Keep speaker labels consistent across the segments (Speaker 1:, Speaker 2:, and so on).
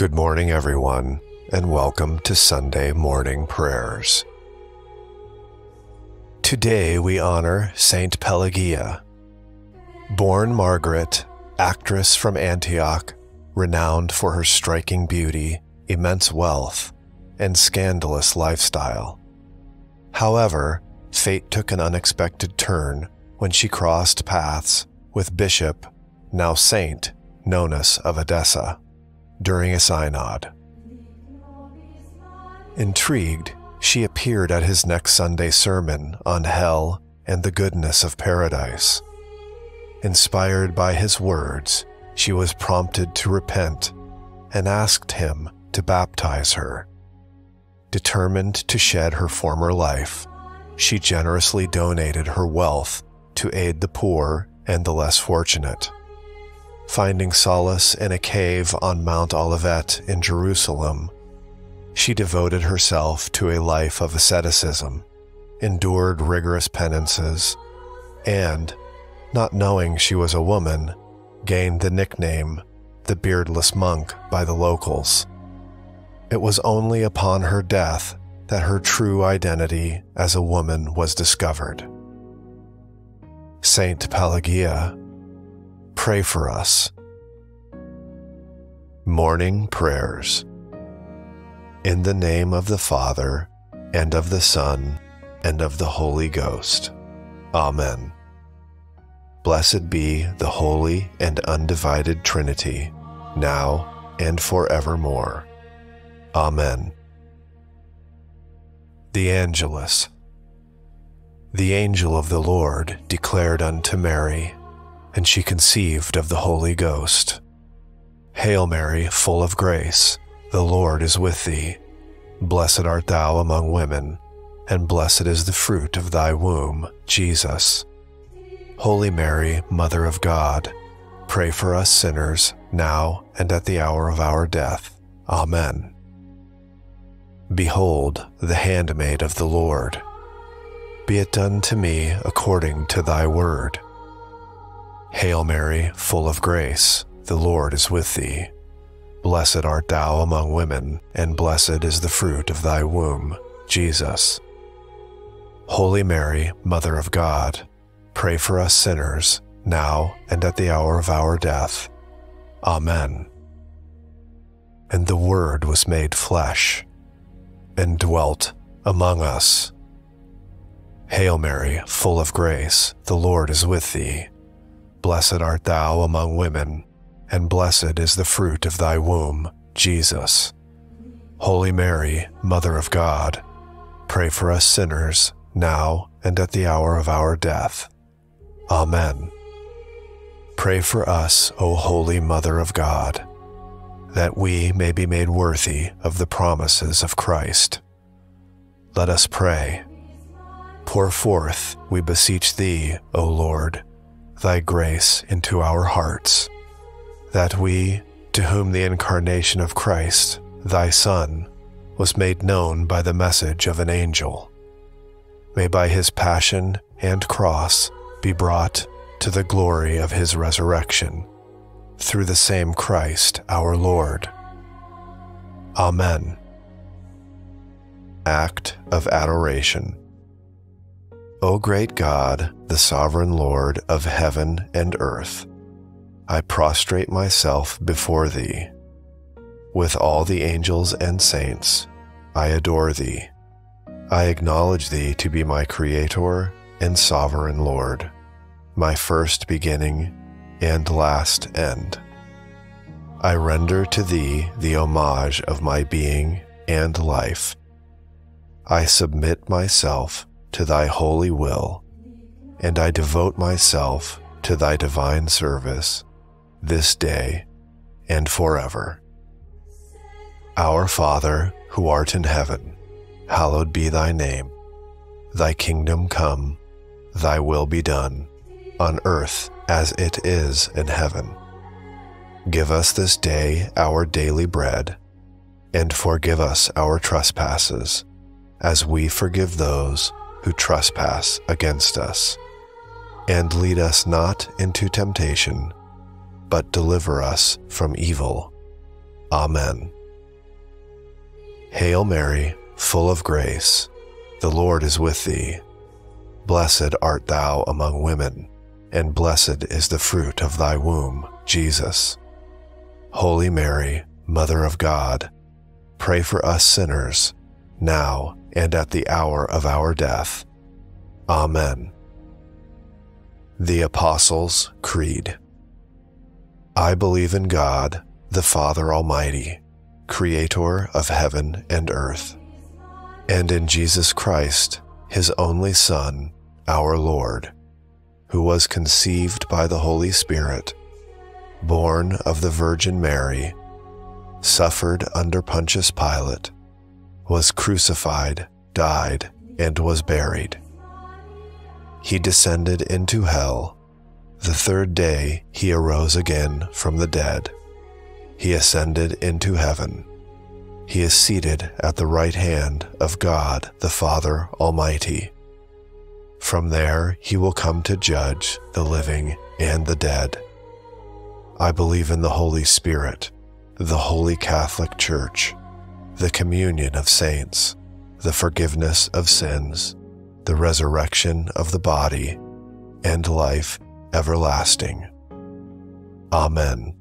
Speaker 1: Good morning, everyone, and welcome to Sunday morning prayers. Today we honor Saint Pelagia. Born Margaret, actress from Antioch, renowned for her striking beauty, immense wealth, and scandalous lifestyle. However, fate took an unexpected turn when she crossed paths with Bishop, now Saint, Nonus of Edessa, during a synod. Intrigued, she appeared at his next Sunday sermon on hell and the goodness of paradise. Inspired by his words, she was prompted to repent and asked him to baptize her. Determined to shed her former life, she generously donated her wealth to aid the poor and the less fortunate. Finding solace in a cave on Mount Olivet in Jerusalem, she devoted herself to a life of asceticism, endured rigorous penances, and, not knowing she was a woman, gained the nickname the beardless monk by the locals. It was only upon her death that her true identity as a woman was discovered. Saint Pelagia, pray for us. Morning Prayers. In the name of the Father, and of the Son, and of the Holy Ghost. Amen. Blessed be the holy and undivided Trinity, now and forevermore. Amen. The Angelus. The angel of the Lord declared unto Mary, and she conceived of the Holy Ghost. Hail Mary, full of grace, the Lord is with thee. Blessed art thou among women, and blessed is the fruit of thy womb, Jesus. Holy Mary, Mother of God, pray for us sinners, now and at the hour of our death. Amen. Behold, the handmaid of the Lord. Be it done to me according to thy word. Hail Mary, full of grace, the Lord is with thee. Blessed art thou among women, and blessed is the fruit of thy womb, Jesus. Holy Mary, Mother of God, pray for us sinners, now and at the hour of our death. Amen. And the Word was made flesh and dwelt among us. Hail Mary, full of grace, the Lord is with thee. Blessed art thou among women, and blessed is the fruit of thy womb, Jesus. Holy Mary, Mother of God, pray for us sinners, now and at the hour of our death. Amen. Pray for us, O Holy Mother of God that we may be made worthy of the promises of Christ. Let us pray. Pour forth, we beseech thee, O Lord, thy grace into our hearts, that we, to whom the incarnation of Christ, thy Son, was made known by the message of an angel, may by his passion and cross be brought to the glory of his resurrection through the same Christ our Lord. Amen. Act of Adoration. O great God, the sovereign Lord of heaven and earth, I prostrate myself before thee. With all the angels and saints, I adore thee. I acknowledge thee to be my Creator and sovereign Lord, my first beginning and last end. I render to Thee the homage of my being and life. I submit myself to Thy holy will, and I devote myself to Thy divine service this day and forever. Our Father, who art in heaven, hallowed be Thy name. Thy kingdom come, Thy will be done, on earth as it is in heaven. Give us this day our daily bread, and forgive us our trespasses, as we forgive those who trespass against us. And lead us not into temptation, but deliver us from evil. Amen. Hail Mary, full of grace, the Lord is with thee. Blessed art thou among women, and blessed is the fruit of thy womb, Jesus. Holy Mary, Mother of God, pray for us sinners, now and at the hour of our death. Amen. The Apostles' Creed I believe in God, the Father Almighty, Creator of heaven and earth, and in Jesus Christ, His only Son, our Lord, who was conceived by the Holy Spirit, born of the Virgin Mary, suffered under Pontius Pilate, was crucified, died, and was buried. He descended into hell. The third day he arose again from the dead. He ascended into heaven. He is seated at the right hand of God the Father Almighty. From there he will come to judge the living and the dead. I believe in the Holy Spirit, the Holy Catholic Church, the communion of saints, the forgiveness of sins, the resurrection of the body, and life everlasting. Amen.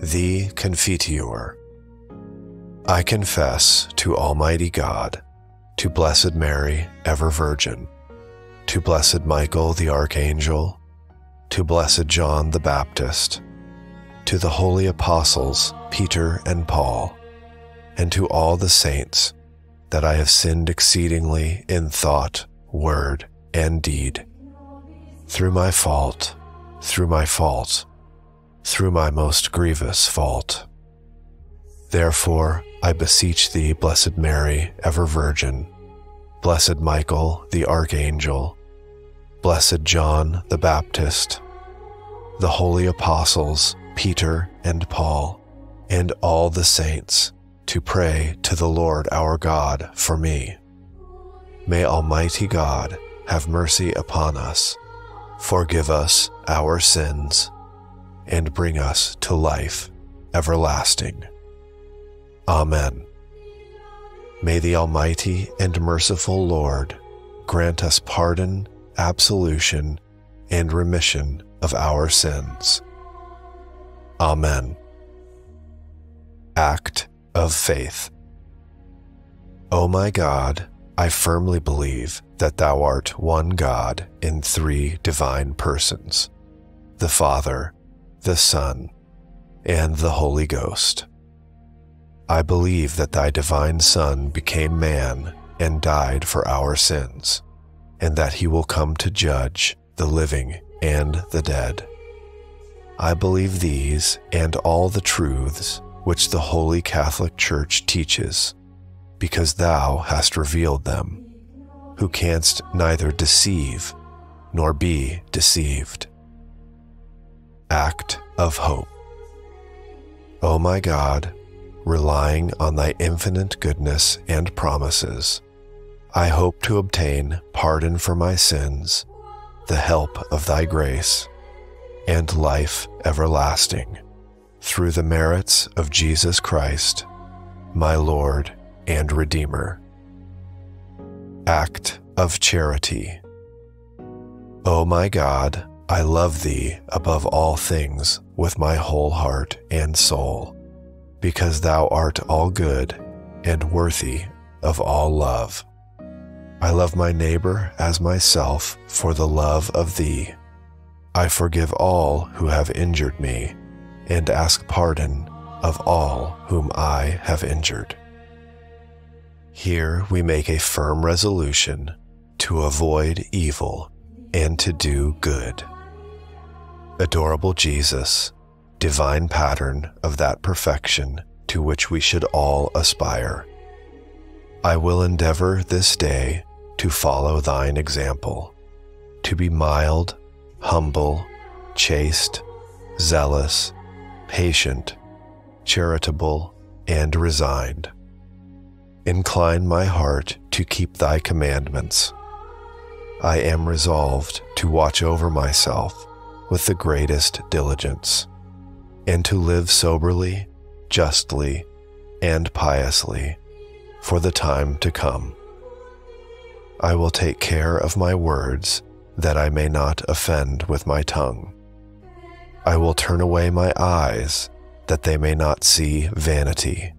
Speaker 1: The Confiteor. I confess to Almighty God, to Blessed Mary, ever Virgin, to Blessed Michael the Archangel, to Blessed John the Baptist, to the holy apostles Peter and Paul, and to all the saints, that I have sinned exceedingly in thought, word, and deed. Through my fault, through my fault, through my most grievous fault. Therefore, I beseech thee, Blessed Mary, ever Virgin, Blessed Michael, the Archangel, Blessed John the Baptist, the holy apostles, Peter and Paul, and all the saints, to pray to the Lord our God for me. May Almighty God have mercy upon us, forgive us our sins, and bring us to life everlasting. Amen. May the Almighty and merciful Lord grant us pardon, absolution, and remission of our sins. Amen. Act of Faith. O my God, I firmly believe that Thou art one God in three divine persons the Father, the Son, and the Holy Ghost. I believe that Thy divine Son became man and died for our sins, and that He will come to judge the living and the dead. I believe these and all the truths which the Holy Catholic Church teaches, because thou hast revealed them, who canst neither deceive nor be deceived. Act of Hope. O my God, relying on thy infinite goodness and promises, I hope to obtain pardon for my sins, the help of thy grace, and life everlasting through the merits of Jesus Christ, my Lord and Redeemer. Act of Charity. O my God, I love thee above all things with my whole heart and soul, because thou art all good and worthy of all love. I love my neighbor as myself for the love of thee. I forgive all who have injured me and ask pardon of all whom I have injured. Here we make a firm resolution to avoid evil and to do good. Adorable Jesus, divine pattern of that perfection to which we should all aspire, I will endeavor this day to follow thine example, to be mild, humble, chaste, zealous, patient, charitable, and resigned. Incline my heart to keep thy commandments. I am resolved to watch over myself with the greatest diligence, and to live soberly, justly, and piously for the time to come. I will take care of my words that I may not offend with my tongue. I will turn away my eyes that they may not see vanity.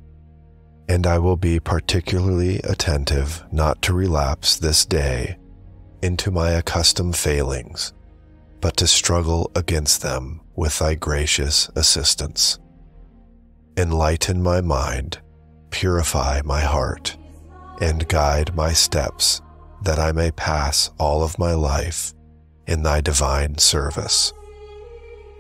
Speaker 1: And I will be particularly attentive not to relapse this day into my accustomed failings, but to struggle against them with thy gracious assistance. Enlighten my mind, purify my heart, and guide my steps that I may pass all of my life in thy divine service.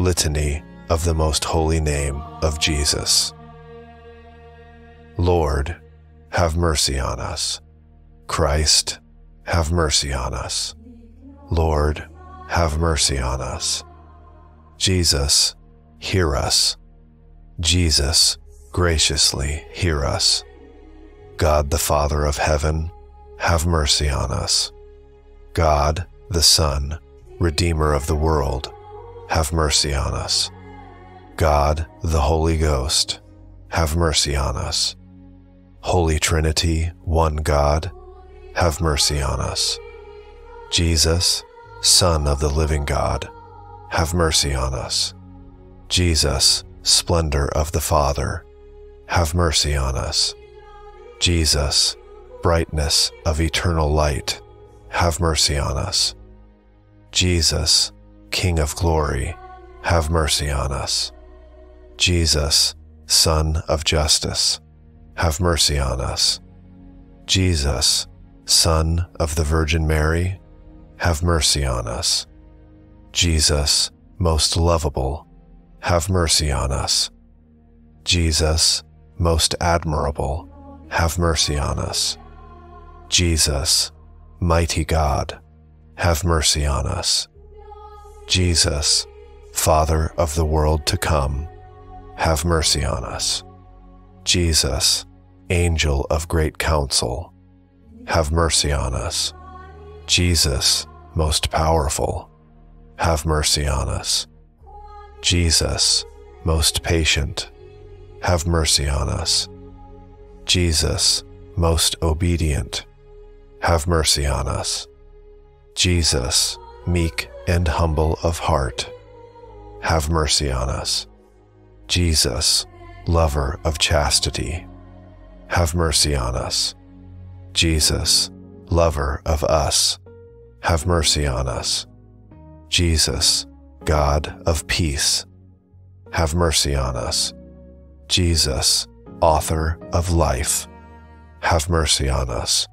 Speaker 1: Litany of the Most Holy Name of Jesus. Lord, have mercy on us. Christ, have mercy on us. Lord, have mercy on us. Jesus, hear us. Jesus, graciously hear us. God the Father of heaven, have mercy on us. God the Son, Redeemer of the world, have mercy on us. God the Holy Ghost, have mercy on us. Holy Trinity, one God, have mercy on us. Jesus, Son of the living God, have mercy on us. Jesus, splendor of the Father, have mercy on us. Jesus, brightness of eternal light, have mercy on us. Jesus, King of glory, have mercy on us. Jesus, Son of justice, have mercy on us. Jesus, Son of the Virgin Mary, have mercy on us. Jesus, most lovable, have mercy on us. Jesus, most admirable, have mercy on us. Jesus, mighty God, have mercy on us. Jesus, Father of the world to come, have mercy on us. Jesus, Angel of great counsel, have mercy on us. Jesus, most powerful, have mercy on us. Jesus, most patient, have mercy on us. Jesus, most obedient, have mercy on us. Jesus, meek and humble of heart, have mercy on us. Jesus, lover of chastity, have mercy on us. Jesus, lover of us, have mercy on us. Jesus, God of peace, have mercy on us. Jesus, author of life, have mercy on us.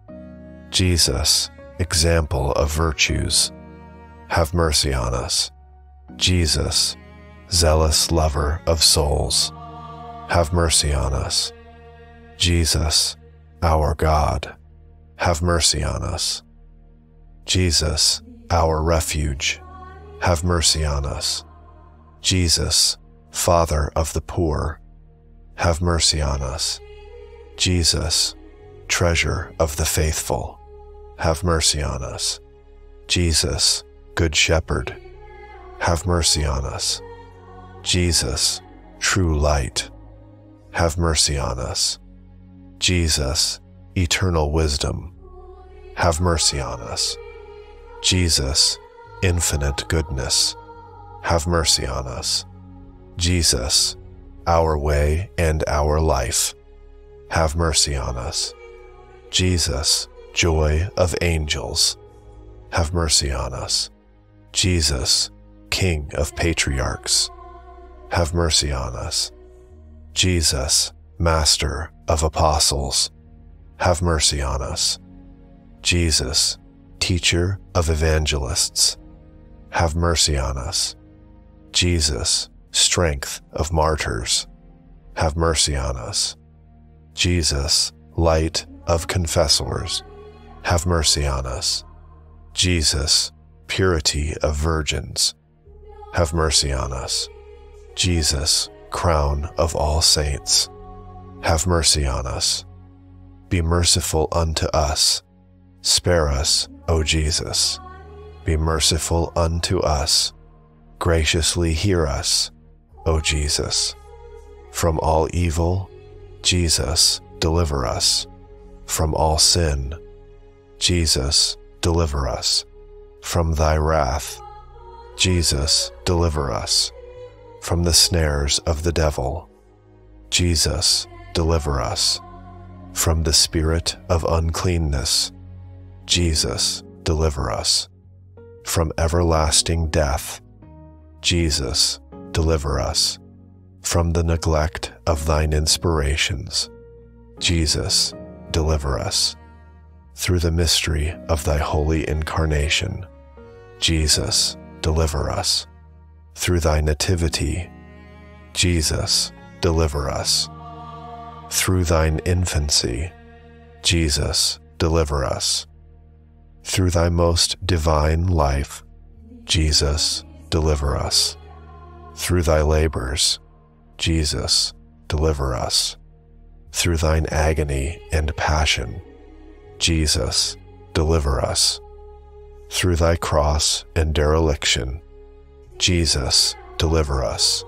Speaker 1: Jesus, example of virtues, have mercy on us. Jesus, zealous lover of souls, have mercy on us. Jesus, our God, have mercy on us. Jesus, our refuge, have mercy on us. Jesus, Father of the poor, have mercy on us. Jesus, treasure of the faithful, have mercy on us. Jesus, Good Shepherd, have mercy on us. Jesus, true light, have mercy on us. Jesus, eternal wisdom, have mercy on us. Jesus, infinite goodness, have mercy on us. Jesus, our way, and our life, have mercy on us. Jesus, joy of angels, have mercy on us. Jesus, King of patriarchs, have mercy on us. Jesus, Master of apostles, have mercy on us. Jesus, Teacher of evangelists, have mercy on us. Jesus, Strength of martyrs, have mercy on us. Jesus, Light of confessors, have mercy on us. Jesus, Purity of virgins, have mercy on us. Jesus, Crown of all saints, have mercy on us. Be merciful unto us. Spare us, O Jesus. Be merciful unto us. Graciously hear us, O Jesus. From all evil, Jesus, deliver us. From all sin, Jesus, deliver us. From thy wrath, Jesus, deliver us. From the snares of the devil, Jesus, deliver us. From the spirit of uncleanness, Jesus, deliver us. From everlasting death, Jesus, deliver us. From the neglect of thine inspirations, Jesus, deliver us. Through the mystery of thy holy incarnation, Jesus, deliver us. Through thy nativity, Jesus, deliver us. Through thine infancy, Jesus, deliver us. Through thy most divine life, Jesus, deliver us. Through thy labors, Jesus, deliver us. Through thine agony and passion, Jesus, deliver us. Through thy cross and dereliction, Jesus, deliver us.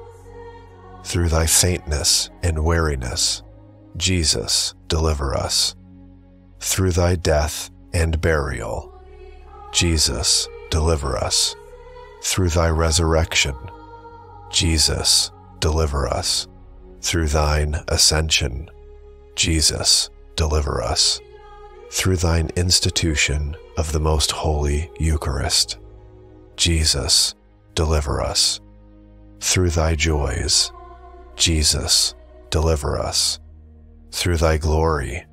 Speaker 1: Through thy faintness and weariness, Jesus, deliver us. Through thy death and burial, Jesus, deliver us. Through thy resurrection, Jesus, deliver us. Through thine ascension, Jesus, deliver us. Through thine institution of the most holy Eucharist, Jesus, deliver us. Through thy joys, Jesus, deliver us. Through thy glory,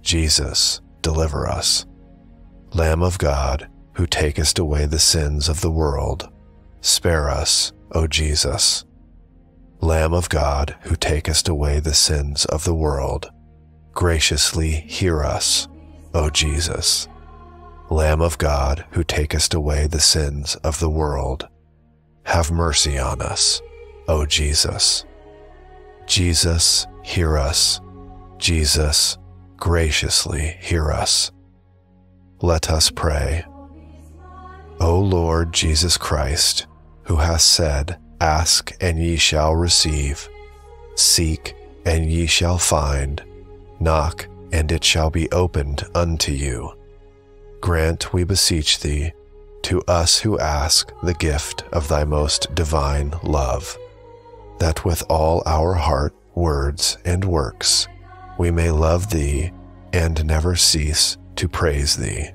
Speaker 1: Jesus, deliver us. Lamb of God, who takest away the sins of the world, spare us, O Jesus. Lamb of God, who takest away the sins of the world, graciously hear us, O Jesus. Lamb of God, who takest away the sins of the world, have mercy on us, O Jesus. Jesus, hear us. Jesus, graciously hear us. Let us pray. O Lord Jesus Christ, who hast said, Ask and ye shall receive, seek and ye shall find, knock and it shall be opened unto you. Grant, we beseech thee, to us who ask the gift of thy most divine love, that with all our heart, words, and works we may love thee and never cease to praise thee.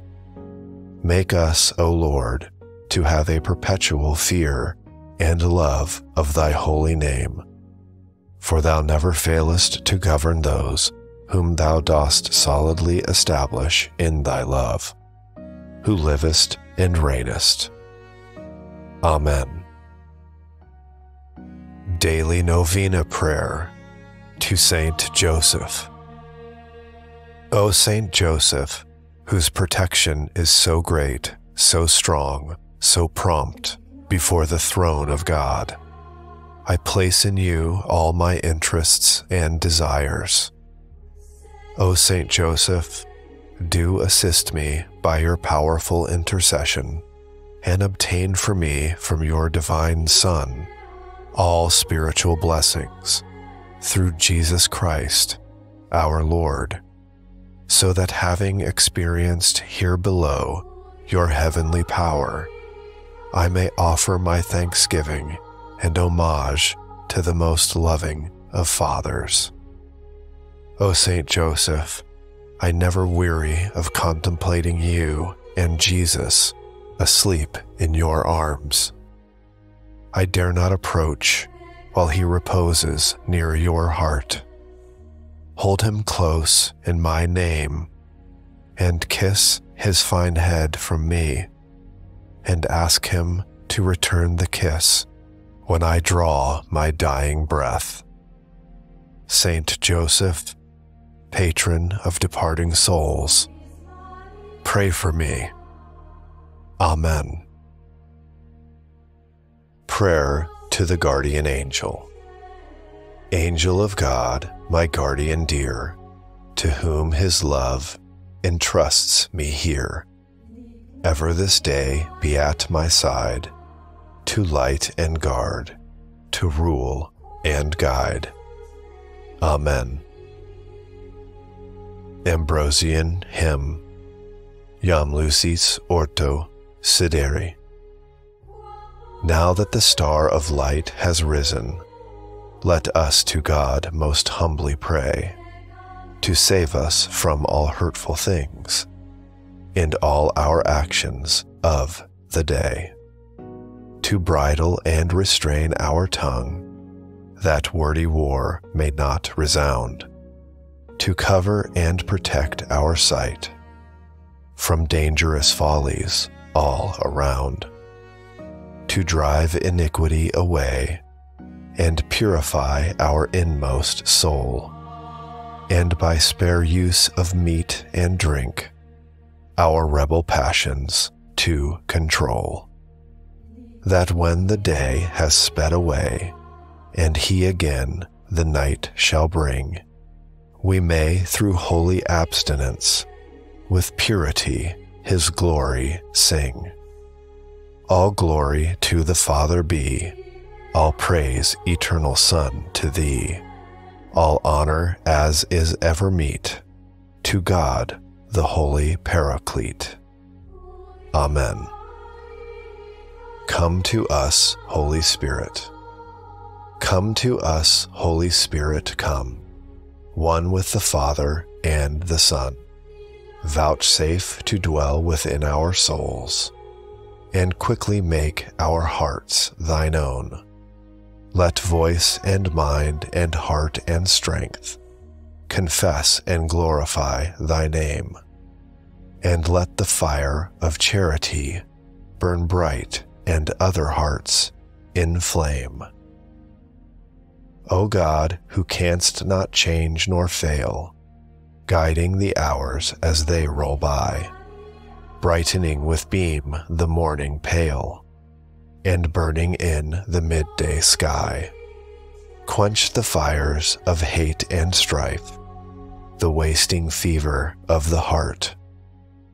Speaker 1: Make us, O Lord, to have a perpetual fear and love of thy holy name. For thou never failest to govern those whom thou dost solidly establish in thy love, who livest and reignest. Amen. Daily Novena Prayer to Saint Joseph. O Saint Joseph, whose protection is so great, so strong, so prompt before the throne of God, I place in you all my interests and desires. O Saint Joseph, do assist me by your powerful intercession and obtain for me from your divine Son all spiritual blessings through Jesus Christ, our Lord, so that having experienced here below your heavenly power, I may offer my thanksgiving and homage to the most loving of fathers. O Saint Joseph, I never weary of contemplating you and Jesus asleep in your arms. I dare not approach while he reposes near your heart. Hold him close in my name and kiss his fine head from me and ask him to return the kiss when I draw my dying breath. Saint Joseph, patron of departing souls, pray for me. Amen. Prayer to the Guardian Angel. Angel of God, my guardian dear, to whom his love entrusts me here. Ever this day be at my side, to light and guard, to rule and guide. Amen. Ambrosian Hymn Iam lucis orto sidere. Now that the star of light has risen, let us to God most humbly pray, to save us from all hurtful things, and all our actions of the day, to bridle and restrain our tongue, that wordy war may not resound, to cover and protect our sight from dangerous follies all around, to drive iniquity away and purify our inmost soul, and by spare use of meat and drink, our rebel passions to control. That when the day has sped away, and he again the night shall bring, we may through holy abstinence, with purity, his glory sing. All glory to the Father be, all praise, eternal Son, to thee. All honor, as is ever meet, to God, the Holy Paraclete. Amen. Come to us, Holy Spirit. Come to us, Holy Spirit, come, one with the Father and the Son. Vouchsafe to dwell within our souls, and quickly make our hearts thine own let voice and mind and heart and strength confess and glorify thy name. And let the fire of charity burn bright and other hearts inflame. O God, who canst not change nor fail, guiding the hours as they roll by, brightening with beam the morning pale, and burning in the midday sky. Quench the fires of hate and strife, the wasting fever of the heart.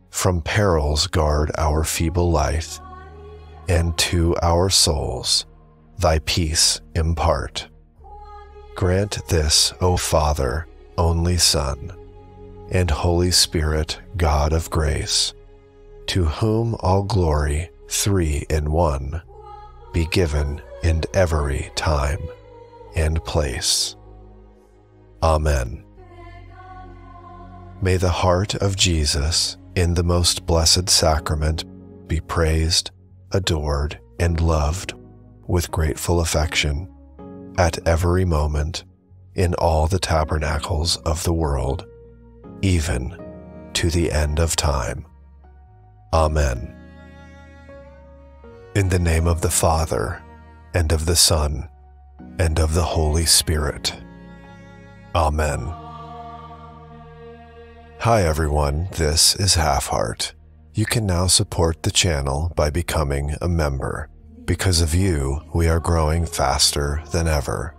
Speaker 1: From perils guard our feeble life, and to our souls thy peace impart. Grant this, O Father, only Son, and Holy Spirit, God of grace, to whom all glory, three in one, be given in every time and place. Amen. May the heart of Jesus in the most blessed sacrament be praised, adored, and loved with grateful affection at every moment in all the tabernacles of the world, even to the end of time. Amen. In the name of the Father, and of the Son, and of the Holy Spirit. Amen. Hi everyone, this is Half Heart. You can now support the channel by becoming a member. Because of you, we are growing faster than ever.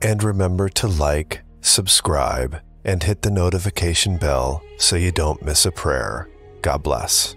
Speaker 1: And remember to like, subscribe, and hit the notification bell so you don't miss a prayer. God bless.